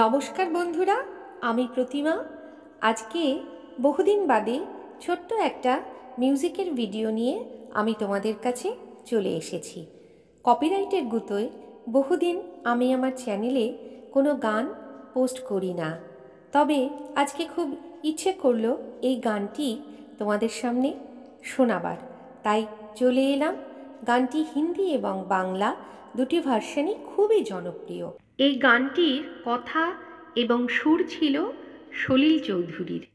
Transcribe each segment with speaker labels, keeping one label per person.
Speaker 1: নমস্কার বন্ধুরা, আমি প্রতিমা। আজকে বহুদিন বাদে ছোট্ট একটা মিউজিকের ভিডিও নিয়ে আমি তোমাদের কাছে চলে এসেছি। কপিরাইটের গুতোয় বহুদিন আমি আমার চ্যানেলে কোনো গান পোস্ট করি না। তবে আজকে খুব ইচ্ছে করল এই গানটি তোমাদের সামনে শোনাবার। তাই চলে এলাম। গানটি হিন্দি এবং বাংলা দুটি ভার্সানই খুবই জনপ্রিয়। এই গানটির কথা এবং সুর ছিল সলিল চৌধুরীর।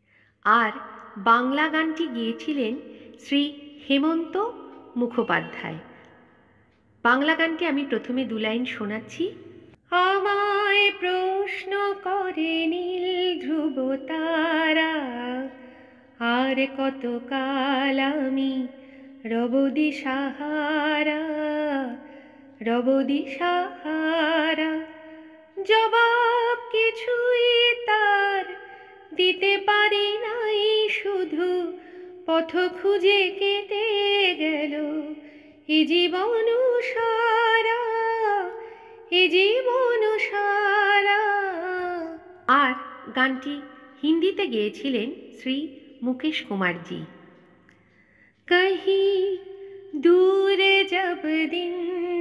Speaker 1: আর বাংলা গানটি গিয়েছিলেন শ্রী হেমন্ত মুখোপাধ্যায়। বাংলা গানটি আমি প্রথমে দু লাইন শোনাচ্ছি। আমায় প্রশ্ন করে নীল ধ্রুব তারা আর কত কাল আমি রবদি সাহারা রবদি সাহারা জবাব কিছুই তার দিতে পারি নাই, শুধু পথ খুঁজে কেটে গেল। এ জীবন সারা, এ জীবন সারা। আর গানটি হিন্দিতে গেয়েছিলেন শ্রী মুকেশ কুমারজি। কহি, দূরে জব দিন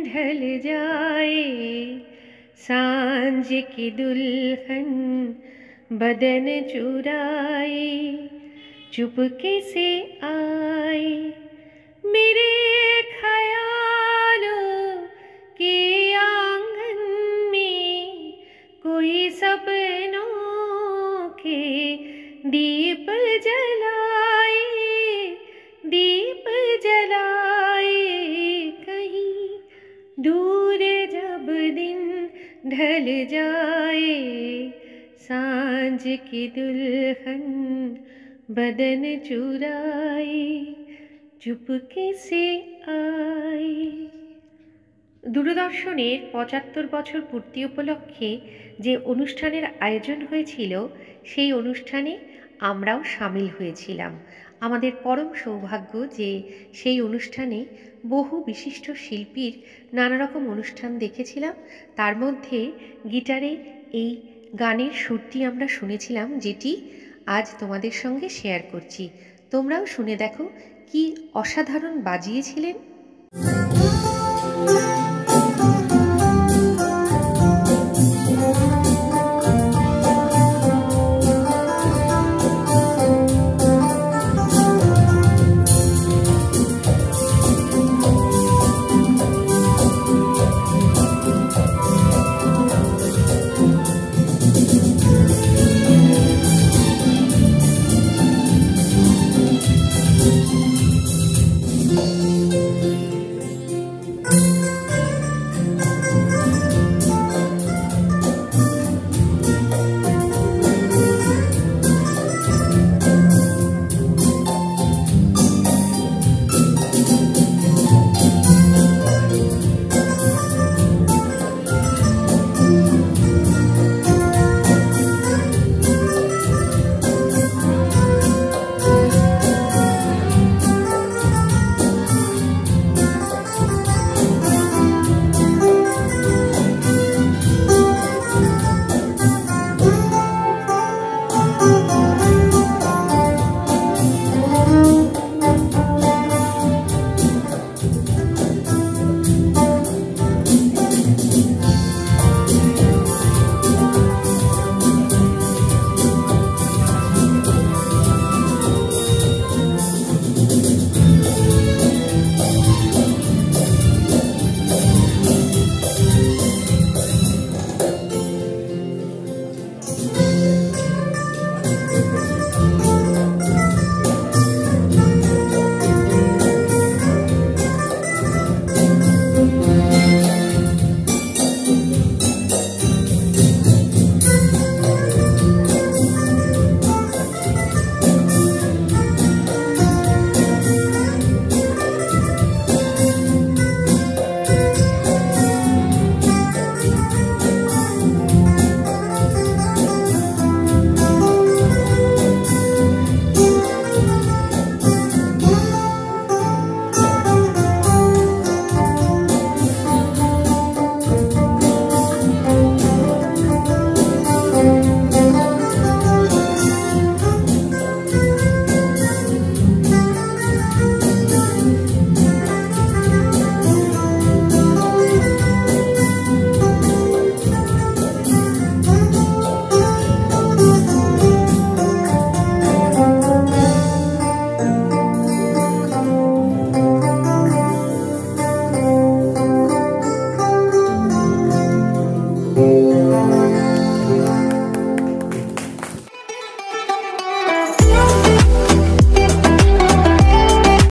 Speaker 1: ঢল যায় साँझ की दुल्हन बदन चुराए चुपके से आए मेरे ख्यालों के आँगन में कोई सपनों के दीप जलाए दीप जलाए कहीं दूर जब दिन ढल जाए सांझ की दुल्हन बदन चुराए चुपके से आए দূরদর্শনের পঁচাত্তর বছর পূর্তি উপলক্ষে যে অনুষ্ঠানের আয়োজন হয়েছিল সেই অনুষ্ঠানে আমরাও সামিল হয়েছিলাম আমাদের পরম সৌভাগ্য যে সেই অনুষ্ঠানে বহু বিশিষ্ট শিল্পীর নানা রকম অনুষ্ঠান দেখেছিলাম। তার মধ্যে গিটারে এই গানের সুরটি আমরা শুনেছিলাম, যেটি আজ তোমাদের সঙ্গে শেয়ার করছি। তোমরাও শুনে দেখো, কি অসাধারণ বাজিয়েছিলেন।